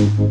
Mm-hmm.